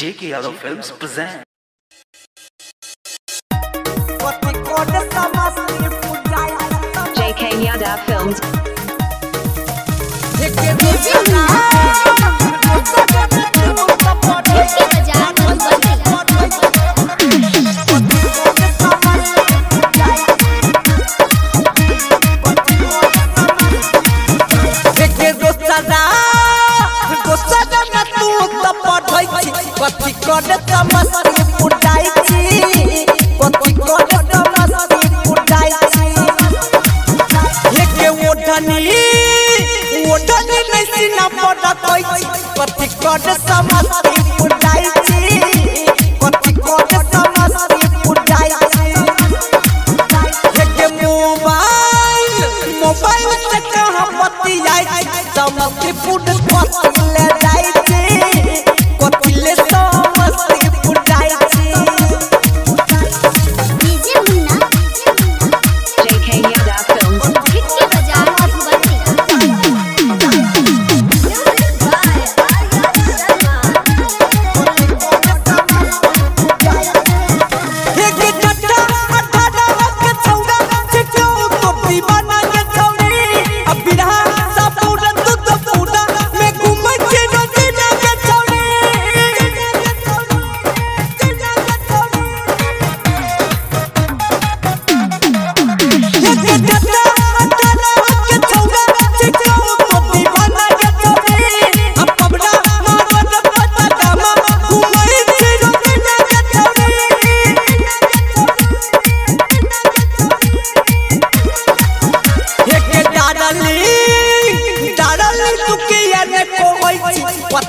J.K. Yadav Films present. JK Yadav Films. कथी करे तमस्ती पुटाई छी कथी करे तमस्ती पुटाई छी एके ओढ़नी ओढ़नी नहीं सीना पड़ा कोई कथी करे समस्ती पुटाई छी कथी करे समस्ती पुटाई छी एके मोबाइल? मोबाइल से कहाँ बतियाई समस्ती पुट कथी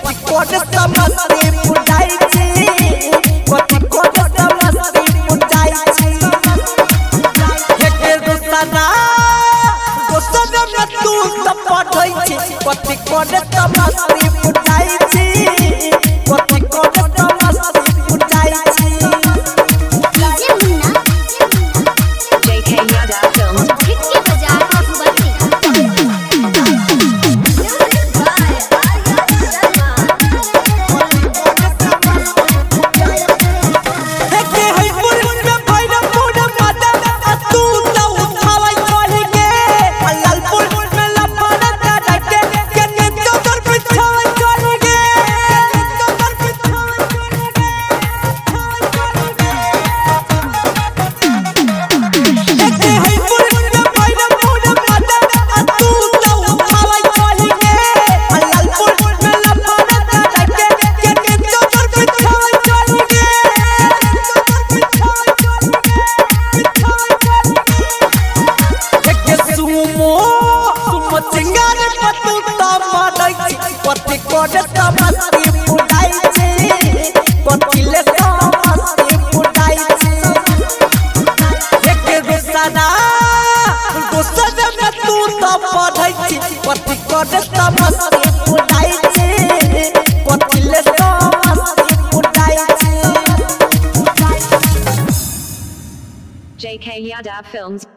कोड समस्ती पुटाई छी पति समस्ती पुटाई छी एके दोसरा दोसरा में तू त पढ़ई छी पति समस्ती पुटाई सुमो सुमो चिंगारे पतु ता माडै पति कोडे तमस्ती पुडाई छे पति ले तमस्ती पुडाई छे एके दोसरा दोसरा में तू ता पढ़ै छी पति कोडे तमस्ती पुडाई छे पति ले तमस्ती पुडाई छे JK Yadav Films.